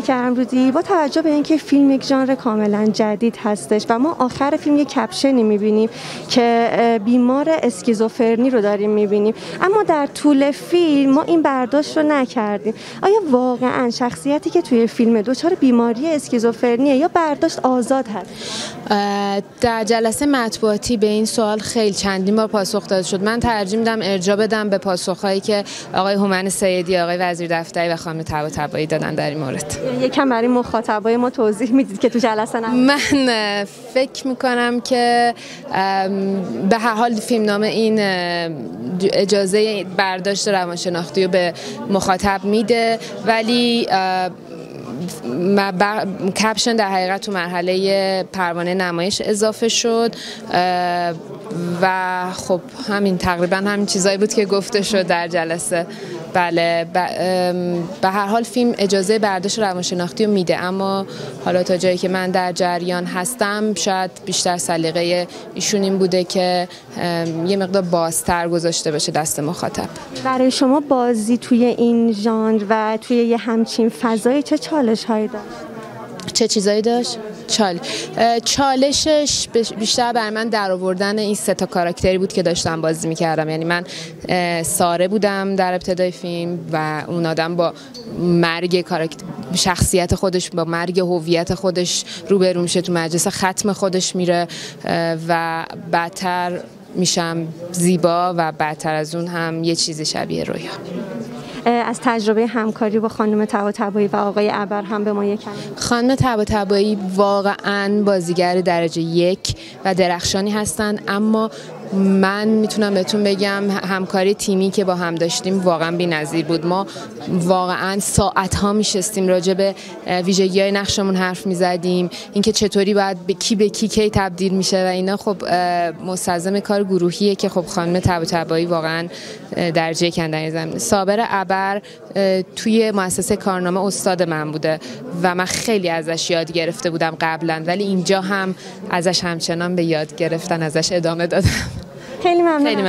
خانم کرمرودی با توجه به اینکه فیلم یک ژانر کاملا جدید هستش و ما آخر فیلم یک کپشنی می‌بینیم که بیمار اسکیزوفرنی رو داریم می‌بینیم. اما در طول فیلم ما این برداشت رو نکردیم. آیا واقعا شخصیتی که توی فیلم دچار بیماری اسکیزوفرنیه یا برداشت آزاد هست؟ در جلسه مطبوعاتی به این سوال خیلی چندین بار پاسخ داده شد. من ترجیح میدم ارجا بدم به پاسخهایی که آقای هومن سیدی آقای وزیر دفتری و خانم طباطبایی دادن در این مورد. یکم برای مخاطبای ما توضیح می‌دید که تو جلسه نه من فکر می‌کنم که به هر حال فیلمنامه این اجازه برداشت روانشناختی رو به مخاطب میده. ولی کپشن در حقیقت تو مرحله پروانه نمایش اضافه شد و خب همین تقریبا همین چیزایی بود که گفته شد در جلسه. بله به هر حال فیلم اجازه برداشت روانشناختی رو میده. اما حالا تا جایی که من در جریان هستم شاید بیشتر سلیقه ایشون این بوده که یه مقدار بازتر گذاشته بشه دست مخاطب. برای شما بازی توی این ژانر و توی یه همچین فضایی چه چالش هایی داشت؟ چه چیزایی داشت؟ چال... چالشش بیشتر بر من در آوردن این سه تا کاراکتری بود که داشتم بازی می‌کردم. یعنی من ساره بودم در ابتدای فیلم و اون آدم با مرگ شخصیت خودش با مرگ هویت خودش روبرو میشه تو مجلس. ختم خودش میره و بعدتر میشم زیبا و بعدتر از اون هم یه چیز شبیه رویا. از تجربه همکاری با خانم طباطبایی و آقای ابر هم به ما یکم خانم طباطبایی واقعا بازیگر درجه یک و درخشانی هستند اما من می‌تونم بهتون بگم همکاری تیمی که با هم داشتیم واقعا بی‌نظیر بود. ما واقعا ساعت ها میشستیم راجع به ویژگی های نقشمون حرف می‌زدیم. اینکه چطوری باید به کی به کی کی تبدیل میشه و اینا خب مستلزم کار گروهیه که خب خانم طباطبایی واقعا درجه کندن زمین. صابر ابر توی مؤسسه کارنامه استاد من بوده و من خیلی ازش یاد گرفته بودم قبلا. ولی اینجا هم ازش همچنان به یاد گرفتن ازش ادامه دادم. خیلی ممنون